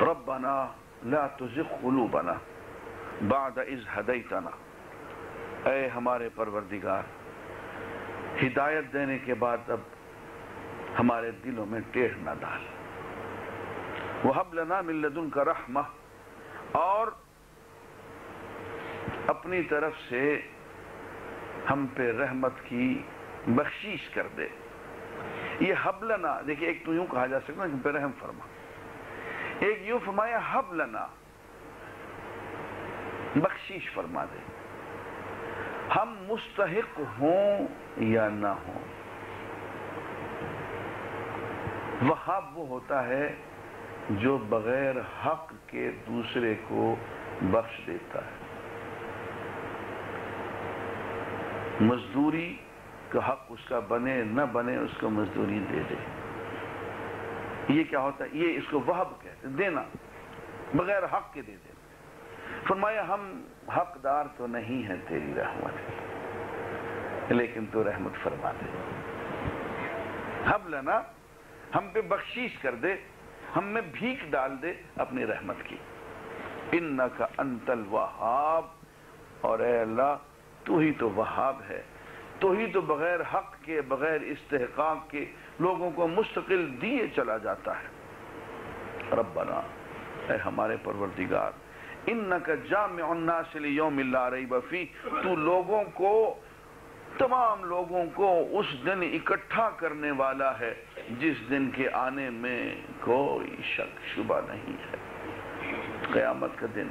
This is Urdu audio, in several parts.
ربنا لا تزغ قلوبنا بعد اذ ہدیتنا اے ہمارے پروردگار، ہدایت دینے کے بعد اب ہمارے دلوں میں ٹیڑھ نہ ڈال۔ وَهَبْ لَنَا مِن لَدُنْكَ رَحْمَةً۔ اور اپنی طرف سے ہم پہ رحمت کی بخشیش کر دے۔ یہ حب لنا دیکھیں ایک تو یوں کہا جا سکتا ہے کہ پہ رحم فرما۔ ایک یوں فرمایا، حب لنا۔ بخشیش فرما دے۔ ہم مستحق ہوں یا نہ ہوں؟ وہاب وہ ہوتا ہے جو بغیر حق کے دوسرے کو بخش دیتا ہے۔ مزدوری کا حق اس کا بنے، نہ بنے، اس کو مزدوری دے دے۔ یہ کیا ہوتا ہے؟ یہ اس کو وہب کہتے ہیں، دینا، بغیر حق کے دے دے فرمایا، ہم حقدار تو نہیں ہیں تیری رحمت لیکن تو رحمت فرما دے۔ حب لنا، ہم پہ بخشیش کر دے، ہم میں بھیک ڈال دے اپنی رحمت کی۔ انکا انت الوہاب، اور اے اللہ، تو ہی تو وہاب ہے۔ تو ہی تو بغیر حق کے بغیر استحقاق کے لوگوں کو مستقل دیے چلا جاتا ہے۔ ربنا، اے ہمارے پروردگار انکا جامع الناس لیوم اللہ ریب فی تو لوگوں کو، تمام لوگوں کو اس دن اکٹھا کرنے والا ہے، جس دن کے آنے میں کوئی شک شبہ نہیں ہے۔ قیامت کا دن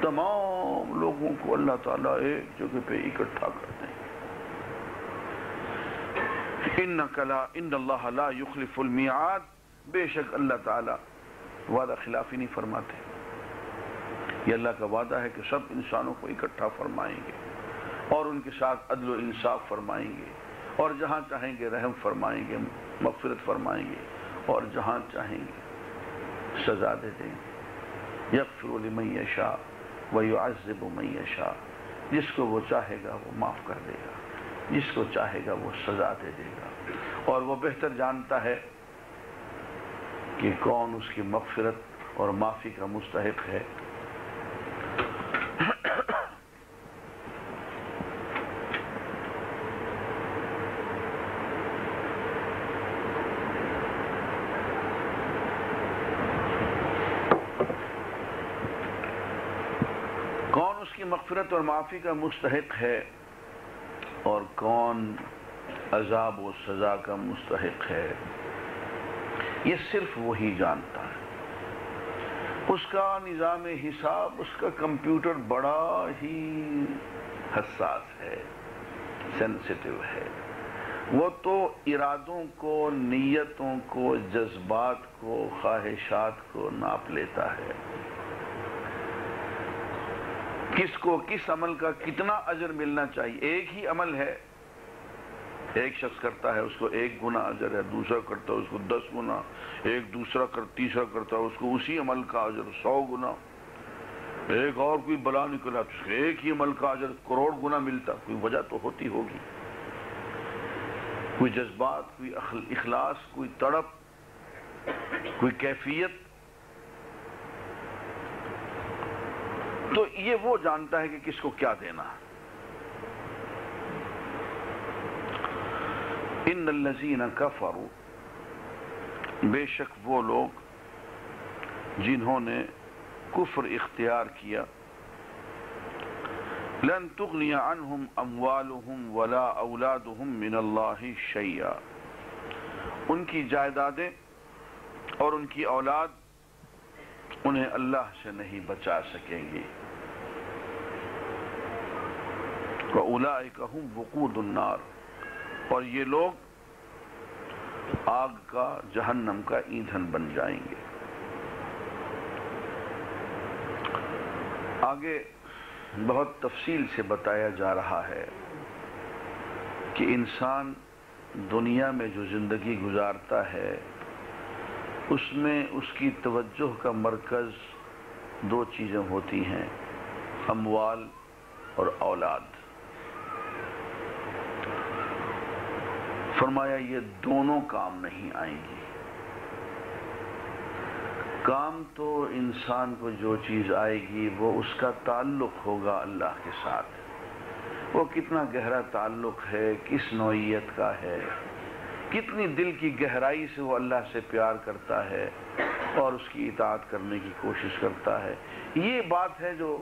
تمام لوگوں کو اللہ تعالیٰ ایک جگہ پہ اکٹھا کر دیں ان اللہ لا یخلف المیعاد بے شک اللہ تعالیٰ وعدہ خلافی نہیں فرماتے یہ اللہ کا وعدہ ہے کہ سب انسانوں کو اکٹھا فرمائیں گے اور ان کے ساتھ عدل و انصاف فرمائیں گے اور جہاں چاہیں گے رحم فرمائیں گے، مغفرت فرمائیں گے اور جہاں چاہیں گے سزا دے دیں گے۔ یغفر لمن یشاء ویعذب من یشاء۔ جس کو وہ چاہے گا وہ معاف کر دے گا۔ جس کو چاہے گا وہ سزا دے دے گا۔ اور وہ بہتر جانتا ہے کہ کون اس کی مغفرت اور معافی کا مستحق ہے۔ کون اس کی مغفرت اور معافی کا مستحق ہے؟ اور کون عذاب و سزا کا مستحق ہے؟ یہ صرف وہی جانتا ہے۔ اس کا نظام حساب، اس کا کمپیوٹر بڑا ہی حساس ہے سینسٹیو ہے۔ وہ تو ارادوں کو، نیتوں کو، جذبات کو، خواہشات کو ناپ لیتا ہے۔ کس کو کس عمل کا کتنا اجر ملنا چاہیے؟ ایک ہی عمل ہے۔ ایک شخص کرتا ہے، اس کو ایک گنا اجر ہے، دوسرا کرتا ہے، اس کو دس گنا، ایک دوسرا کر، تیسرا کرتا ہے، اس کو اسی عمل کا اجر، سو گنا۔ ایک اور کوئی بلا نکلا اس کو ایک ہی عمل کا اجر، کروڑ گنا ملتا۔ کوئی وجہ تو ہوتی ہوگی۔ کوئی جذبات، کوئی اخلاص، کوئی تڑپ، کوئی کیفیت تو یہ وہ جانتا ہے کہ کس کو کیا دینا ان الذین کفروا، بے شک وہ لوگ جنہوں نے کفر اختیار کیا، لن تغنی عنہم اموالہم ولا اولادہم من اللہ شیئا۔ ان کی جائیدادیں اور ان کی اولاد انہیں اللہ سے نہیں بچا سکیں گی۔ وَأُولَئِكَ هُمْ وَقُودُ النَّارِ۔ اور یہ لوگ آگ کا، جہنم کا ایندھن بن جائیں گے۔ آگے بہت تفصیل سے بتایا جا رہا ہے کہ انسان دنیا میں جو زندگی گزارتا ہے، اس میں اس کی توجہ کا مرکز دو چیزیں ہوتی ہیں، اموال اور اولاد۔ فرمایا، یہ دونوں کام نہیں آئیں گی کام تو انسان کو جو چیز آئے گی، وہ اس کا تعلق ہوگا اللہ کے ساتھ۔ وہ کتنا گہرا تعلق ہے، کس نوعیت کا ہے، کتنی دل کی گہرائی سے وہ اللہ سے پیار کرتا ہے اور اس کی اطاعت کرنے کی کوشش کرتا ہے۔ یہ بات ہے جو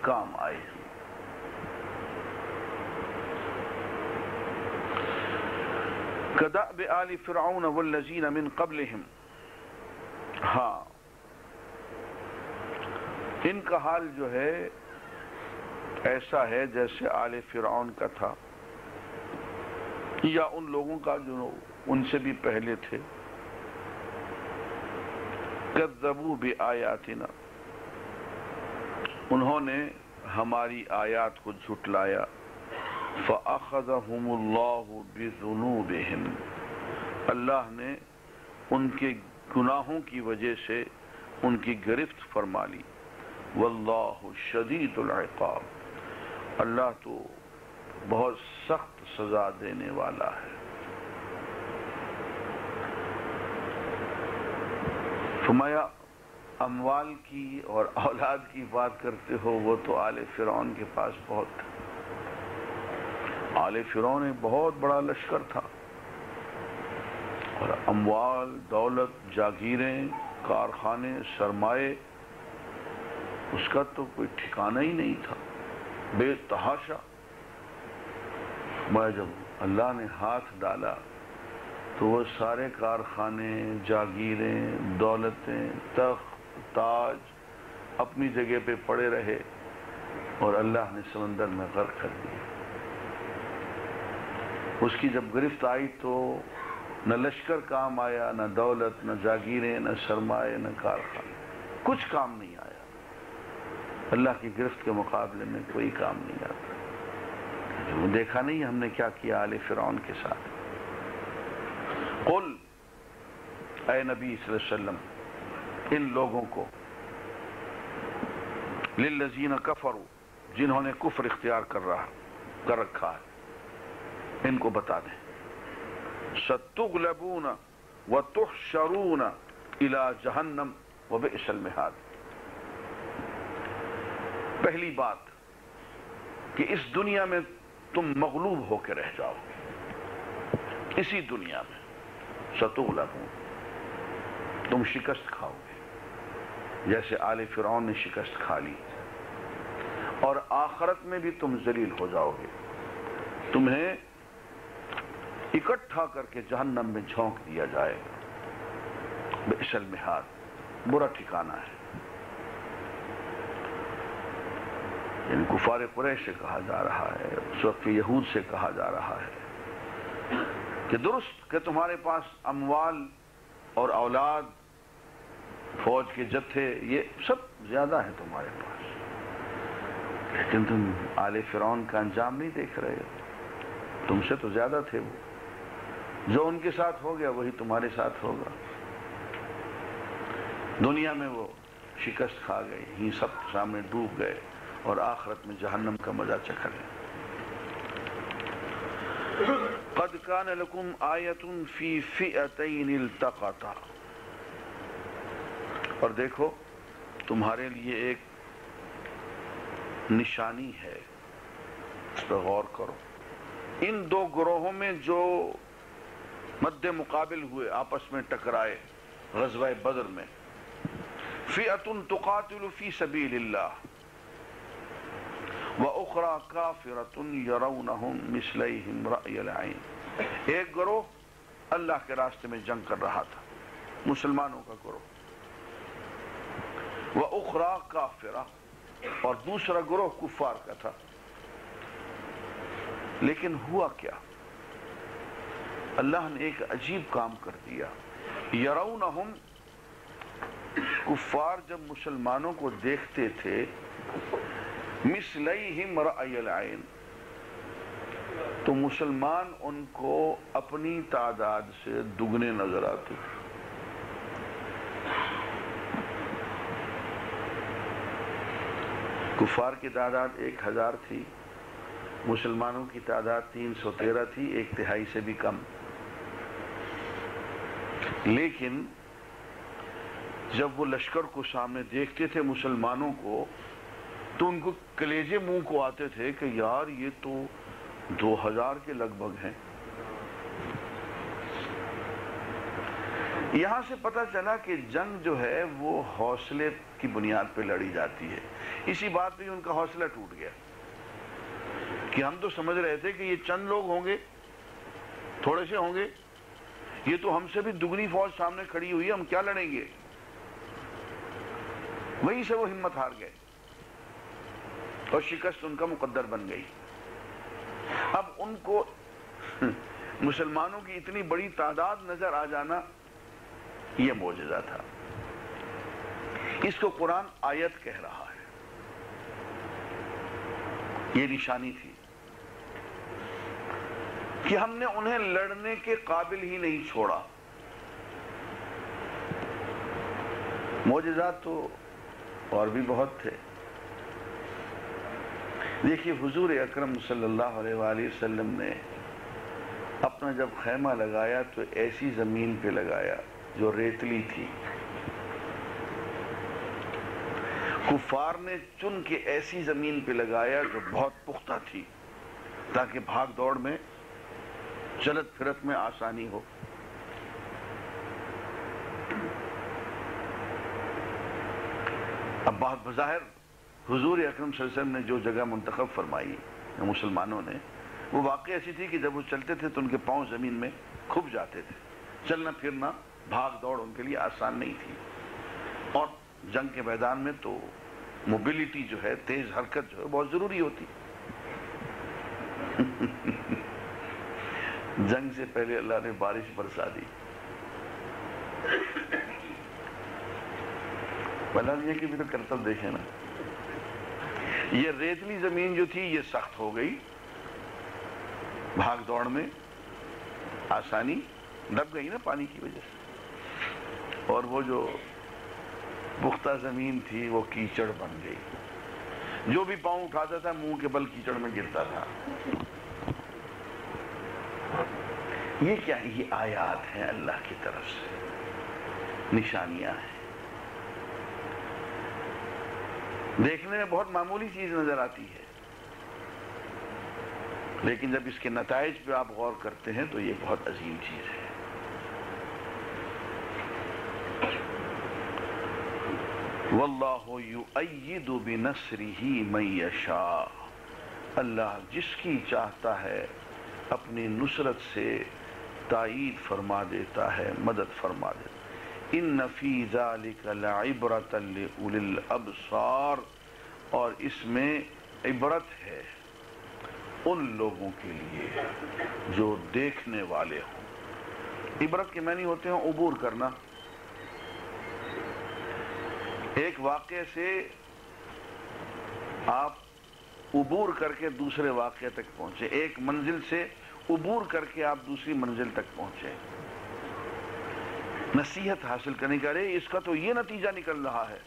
کام آئے۔ کدأب آل فرعون والذین من قبلہم ہاں. ان کا حال جو ہے ایسا ہے جیسے آل فرعون کا تھا. یا ان لوگوں کا جو ان سے بھی پہلے تھے. کذبو بھی آیاتنا انہوں نے ہماری آیات کو جھٹلایا. فَأَخَذَهُمُ اللَّهُ بِذُنُوبِهِمْ۔ اللہ نے ان کے گناہوں کی وجہ سے ان کی گرفت فرما لی۔ واللہ شدید العقاب۔ اللہ تو بہت سخت سزا دینے والا ہے۔ فرمایا، اموال کی اور اولاد کی بات کرتے ہو، وہ تو آل فرعون کے پاس بہت آل فرعون ایک بہت بڑا لشکر تھا۔ اور اموال، دولت، جاگیریں، کارخانے سرمائے اس کا تو کوئی ٹھکانہ ہی نہیں تھا۔ بے تحاشا۔ میں جب اللہ نے ہاتھ ڈالا تو وہ سارے کارخانے، جاگیریں، دولتیں، تخت، تاج اپنی جگہ پہ پڑے رہے اور اللہ نے سمندر میں غرق کر دیا۔ اس کی جب گرفت آئی تو نہ لشکر کام آیا، نہ دولت، نہ جاگیریں، نہ سرمائے نہ کارخانے کچھ کام نہیں آیا۔ اللہ کی گرفت کے مقابلے میں کوئی کام نہیں آتا۔ دیکھا نہیں ہم نے کیا کیا آل فرعون کے ساتھ۔ قل، اے نبی صلی اللہ علیہ وسلم، ان لوگوں کو، للذین کفروا، جنہوں نے کفر اختیار کر رہا، کر رکھا ہے۔ ان کو بتا دیں۔ ستغلبون وتحشرون الى جہنم وبئس المہاد پہلی بات کہ اس دنیا میں تم مغلوب ہو کے رہ جاؤ۔ گے اسی دنیا میں ستغلبون۔ تم شکست کھاؤ گے۔ جیسے آل فرعون نے شکست کھا لی۔ اور آخرت میں بھی تم ذلیل ہو جاؤ گے۔ تمہیں اکٹھا کر کے جہنم میں جھونک دیا جائے۔ بئس المہاد برا ٹھکانہ ہے۔ یعنی کفار قریش سے کہا جا رہا ہے، اس وقت یہود سے کہا جا رہا ہے کہ درست کہ تمہارے پاس اموال اور اولاد، فوج کے جتھے، یہ سب زیادہ ہیں تمہارے پاس۔ لیکن تم آل فرعون کا انجام نہیں دیکھ رہے تم سے تو زیادہ تھے وہ۔ جو ان کے ساتھ ہو گیا وہی تمہارے ساتھ ہوگا۔ دنیا میں وہ شکست کھا گئے، ہی سب سامنے ڈوب گئے اور آخرت میں جہنم کا مزہ چکھا گئے قد کان لکم آیت فی فئتین التقطا اور دیکھو، تمہارے لیے ایک نشانی ہے، اس پر غور کرو۔ ان دو گروہوں میں جو مد مقابل ہوئے، آپس میں ٹکرائے غزوہ بدر میں۔ فئت تقاتل فی سبیل اللہ، وَأُخْرَى كَافِرَةٌ يَرَوْنَهُمْ مِثْلَيْهِمْ رَأْيَ الْعَيْنِ ایک گروہ اللہ کے راستے میں جنگ کر رہا تھا، مسلمانوں کا گروہ۔ وَأُخْرَى كَافِرَةٌ اور دوسرا گروہ کفار کا تھا۔ لیکن ہوا کیا؟ اللہ نے ایک عجیب کام کر دیا۔ یرونہم کفار جب مسلمانوں کو دیکھتے تھے، مثلیہم رأی العین۔ تو مسلمان ان کو اپنی تعداد سے دگنے نظر آتے۔ تھے کفار کی تعداد ایک ہزار تھی، مسلمانوں کی تعداد تین سو تیرہ تھی، ایک تہائی سے بھی کم۔ لیکن جب وہ لشکر کو سامنے دیکھتے تھے مسلمانوں کو، تو ان کو کلیجے منہ کو آتے تھے کہ یار یہ تو دو ہزار کے لگ بھگ ہیں۔ یہاں سے پتہ چلا کہ جنگ جو ہے وہ حوصلے کی بنیاد پہ لڑی جاتی ہے۔ اسی بات پہ ان کا حوصلہ ٹوٹ گیا۔ کہ ہم تو سمجھ رہے تھے کہ یہ چند لوگ ہوں گے، تھوڑے سے ہوں گے یہ تو ہم سے بھی دگنی فوج سامنے کھڑی ہوئی ہے، ہم کیا لڑیں گے؟ وہیں سے وہ ہمت ہار گئے۔ اور شکست ان کا مقدر بن گئی۔ اب ان کو مسلمانوں کی اتنی بڑی تعداد نظر آ جانا یہ موجزہ تھا۔ اس کو قرآن آیت کہہ رہا ہے۔ یہ نشانی تھی۔ کہ ہم نے انہیں لڑنے کے قابل ہی نہیں چھوڑا۔ موجزات تو اور بھی بہت تھے۔ دیکھیے حضور اکرم صلی اللہ علیہ وآلہ وسلم نے اپنا جب خیمہ لگایا تو ایسی زمین پہ لگایا جو ریتلی تھی۔ کفار نے چن کے ایسی زمین پہ لگایا جو بہت پختہ تھی تاکہ بھاگ دوڑ میں چلت پھرت میں آسانی ہو۔ اب بہت بظاہر حضور اکرم صلی اللہ علیہ وسلم نے جو جگہ منتخب فرمائی مسلمانوں نے، وہ واقع ایسی تھی کہ جب وہ چلتے تھے تو ان کے پاؤں زمین میں کھب جاتے تھے۔ چلنا، پھرنا، بھاگ دوڑ ان کے لیے آسان نہیں تھی۔ اور جنگ کے میدان میں تو موبلٹی جو ہے، تیز حرکت جو ہے، بہت ضروری ہوتی۔ جنگ سے پہلے اللہ نے بارش برسا دی۔ یہ کہ بھی تو کرتب دیکھیں نا۔ یہ ریتلی زمین جو تھی یہ سخت ہو گئی۔ بھاگ دوڑ میں آسانی دب گئی نا پانی کی وجہ سے۔ اور وہ جو پختہ زمین تھی وہ کیچڑ بن گئی۔ جو بھی پاؤں اٹھاتا تھا منہ کے بل کیچڑ میں گرتا تھا۔ یہ کیا یہ آیات ہیں اللہ کی طرف سے۔ نشانیاں ہیں۔ دیکھنے میں بہت معمولی چیز نظر آتی ہے۔ لیکن جب اس کے نتائج پہ آپ غور کرتے ہیں تو یہ بہت عظیم چیز ہے۔ واللہ یؤید بنصرہ من یشاء۔ اللہ جس کی چاہتا ہے اپنی نصرت سے تائید فرما دیتا ہے، مدد فرما دیتا ہے۔ ان فی ذالک لعبرت لأولی الابصار۔ اور اس میں عبرت ہے ان لوگوں کے لیے جو دیکھنے والے ہوں۔ عبرت کے معنی ہوتے ہیں عبور کرنا۔ ایک واقعے سے آپ عبور کر کے دوسرے واقعے تک پہنچے۔ ایک منزل سے عبور کر کے آپ دوسری منزل تک پہنچے۔ نصیحت حاصل کرنے کا رہے اس کا تو یہ نتیجہ نکل رہا ہے۔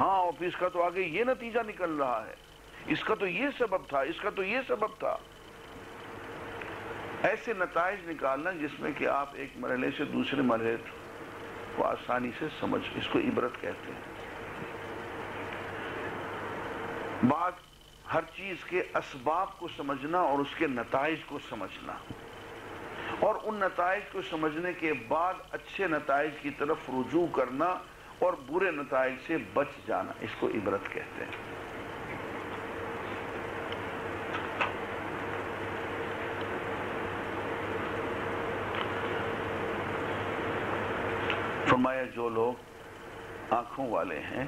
ہاں آفس کا تو آگے یہ نتیجہ نکل رہا ہے۔ اس کا تو یہ سبب تھا، اس کا تو یہ سبب تھا۔ ایسے نتائج نکالنا جس میں کہ آپ ایک مرحلے سے دوسرے مرحلے کو آسانی سے سمجھ، اس کو عبرت کہتے ہیں۔ بات ہر چیز کے اسباب کو سمجھنا اور اس کے نتائج کو سمجھنا۔ اور ان نتائج کو سمجھنے کے بعد اچھے نتائج کی طرف رجوع کرنا اور برے نتائج سے بچ جانا، اس کو عبرت کہتے ہیں۔ فرمایا، جو لوگ آنکھوں والے ہیں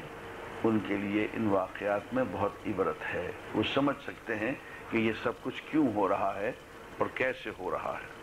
ان کے لیے ان واقعات میں بہت عبرت ہے۔ وہ سمجھ سکتے ہیں کہ یہ سب کچھ کیوں ہو رہا ہے اور کیسے ہو رہا ہے۔